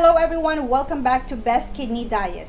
Hello everyone, welcome back to Best Kidney Diet.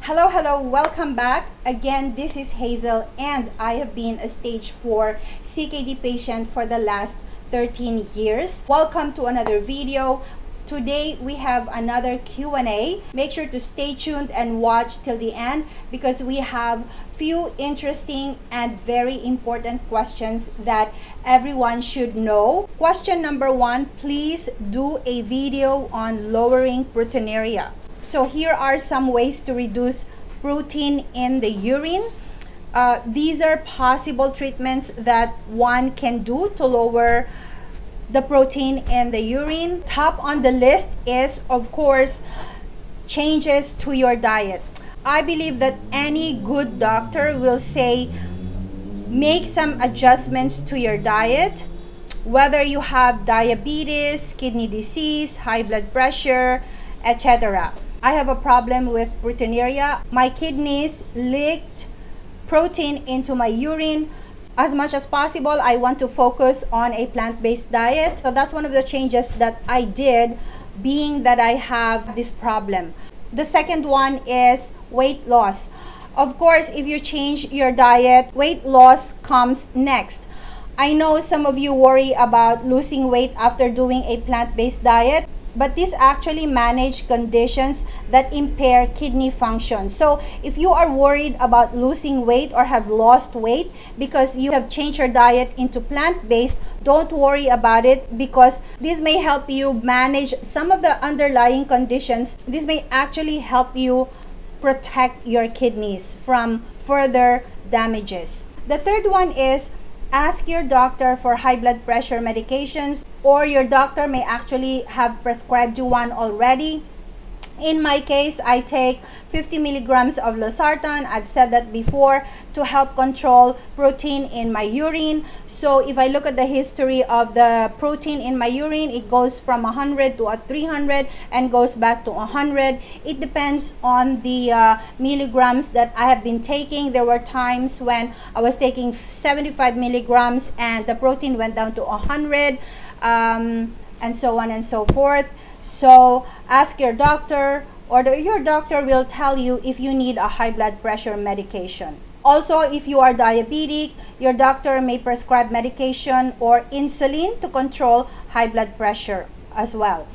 Hello, hello, welcome back. Again, this is Hazel and I have been a stage 4 CKD patient for the last 13 years. Welcome to another video. Today we have another Q&A. Make sure to stay tuned and watch till the end because we have few interesting and very important questions that everyone should know. Question number one, please do a video on lowering proteinuria. So here are some ways to reduce protein in the urine. Uh, these are possible treatments that one can do to lower the protein in the urine. Top on the list is, of course, changes to your diet. I believe that any good doctor will say make some adjustments to your diet, whether you have diabetes, kidney disease, high blood pressure, etc. I have a problem with proteinuria. My kidneys leaked protein into my urine as much as possible, I want to focus on a plant-based diet. So that's one of the changes that I did being that I have this problem. The second one is weight loss. Of course, if you change your diet, weight loss comes next. I know some of you worry about losing weight after doing a plant-based diet but this actually manage conditions that impair kidney function. So if you are worried about losing weight or have lost weight because you have changed your diet into plant-based, don't worry about it because this may help you manage some of the underlying conditions. This may actually help you protect your kidneys from further damages. The third one is ask your doctor for high blood pressure medications or your doctor may actually have prescribed you one already in my case, I take 50 milligrams of losartan. I've said that before to help control protein in my urine. So if I look at the history of the protein in my urine, it goes from 100 to a 300 and goes back to 100. It depends on the uh, milligrams that I have been taking. There were times when I was taking 75 milligrams and the protein went down to 100 um, and so on and so forth. So ask your doctor or the, your doctor will tell you if you need a high blood pressure medication. Also, if you are diabetic, your doctor may prescribe medication or insulin to control high blood pressure as well.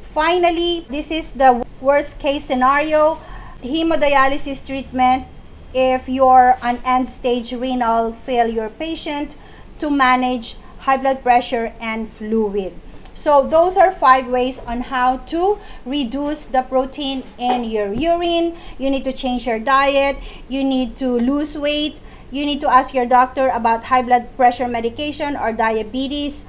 Finally, this is the worst case scenario, hemodialysis treatment if you're an end stage renal failure patient to manage high blood pressure and fluid. So those are five ways on how to reduce the protein in your urine. You need to change your diet. You need to lose weight. You need to ask your doctor about high blood pressure medication or diabetes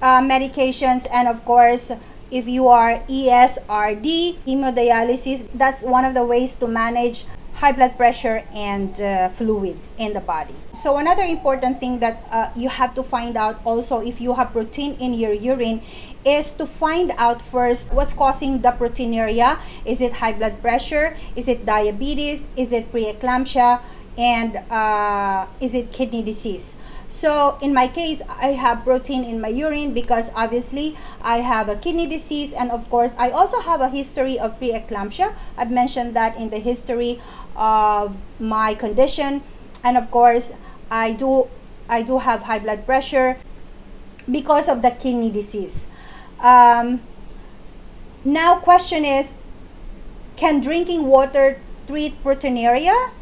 uh, medications. And of course, if you are ESRD, hemodialysis, that's one of the ways to manage high blood pressure and uh, fluid in the body. So another important thing that uh, you have to find out also if you have protein in your urine is to find out first what's causing the proteinuria. Is it high blood pressure? Is it diabetes? Is it preeclampsia? And uh, is it kidney disease? So in my case, I have protein in my urine because obviously I have a kidney disease and of course I also have a history of preeclampsia. I've mentioned that in the history of my condition and of course I do I do have high blood pressure because of the kidney disease. Um, now question is, can drinking water treat proteinuria?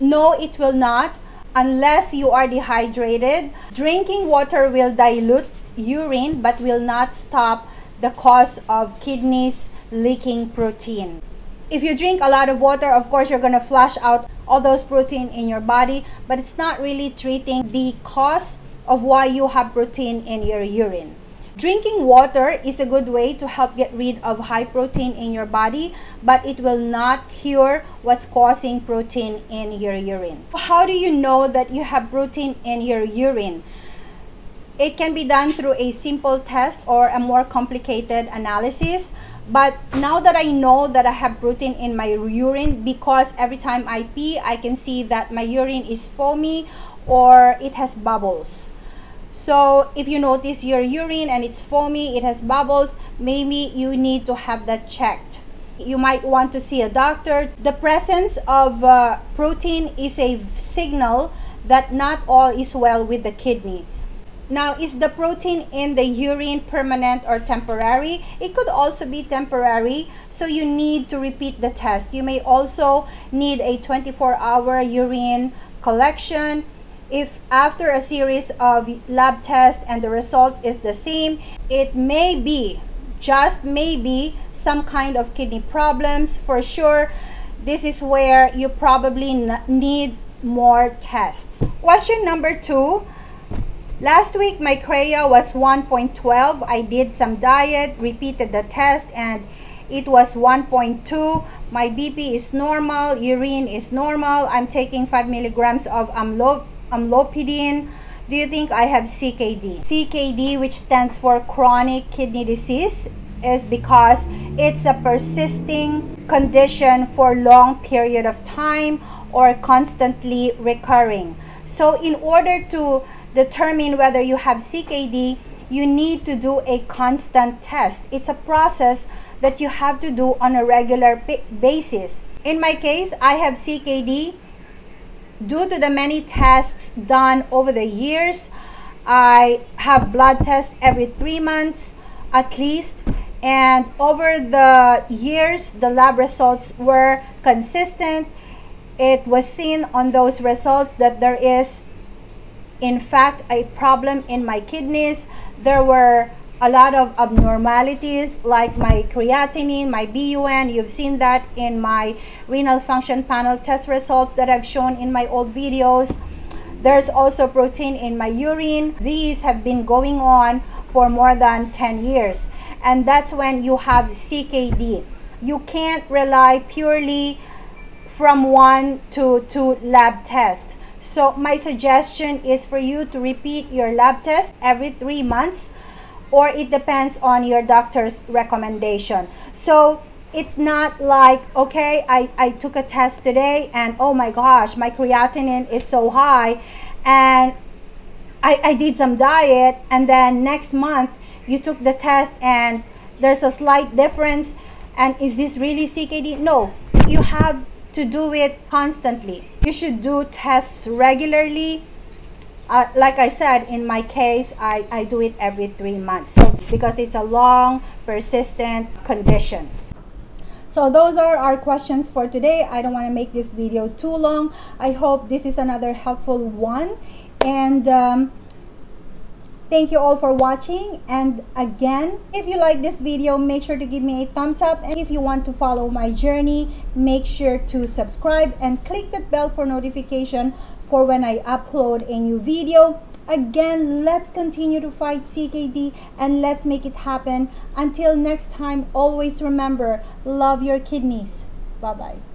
No, it will not unless you are dehydrated. Drinking water will dilute urine but will not stop the cause of kidneys leaking protein. If you drink a lot of water, of course, you're going to flush out all those protein in your body, but it's not really treating the cause of why you have protein in your urine. Drinking water is a good way to help get rid of high protein in your body, but it will not cure what's causing protein in your urine. How do you know that you have protein in your urine? It can be done through a simple test or a more complicated analysis. But now that I know that I have protein in my urine because every time I pee, I can see that my urine is foamy or it has bubbles. So if you notice your urine and it's foamy, it has bubbles, maybe you need to have that checked. You might want to see a doctor. The presence of uh, protein is a signal that not all is well with the kidney. Now, is the protein in the urine permanent or temporary? It could also be temporary, so you need to repeat the test. You may also need a 24-hour urine collection. If after a series of lab tests and the result is the same, it may be, just maybe, some kind of kidney problems for sure. This is where you probably need more tests. Question number two Last week, my CREA was 1.12. I did some diet, repeated the test, and it was 1.2. My BP is normal, urine is normal. I'm taking 5 milligrams of amlo Um, amlodipine. Do you think I have CKD? CKD, which stands for chronic kidney disease, is because it's a persisting condition for a long period of time or constantly recurring. So in order to determine whether you have CKD, you need to do a constant test. It's a process that you have to do on a regular basis. In my case, I have CKD. Due to the many tests done over the years, I have blood tests every three months at least. And over the years, the lab results were consistent. It was seen on those results that there is in fact a problem in my kidneys. There were a lot of abnormalities like my creatinine, my BUN. You've seen that in my renal function panel test results that I've shown in my old videos. There's also protein in my urine. These have been going on for more than 10 years. And that's when you have CKD. You can't rely purely from one to two lab tests so my suggestion is for you to repeat your lab test every three months or it depends on your doctor's recommendation. So it's not like, okay, I, I took a test today and oh my gosh, my creatinine is so high and I, I did some diet and then next month you took the test and there's a slight difference and is this really CKD? No, you have to do it constantly. You should do tests regularly. Uh, like I said, in my case, I, I do it every three months. So because it's a long, persistent condition. So those are our questions for today. I don't want to make this video too long. I hope this is another helpful one. And um, Thank you all for watching. And again, if you like this video, make sure to give me a thumbs up. And if you want to follow my journey, make sure to subscribe and click that bell for notification for when I upload a new video. Again, let's continue to fight CKD and let's make it happen. Until next time, always remember, love your kidneys. Bye-bye.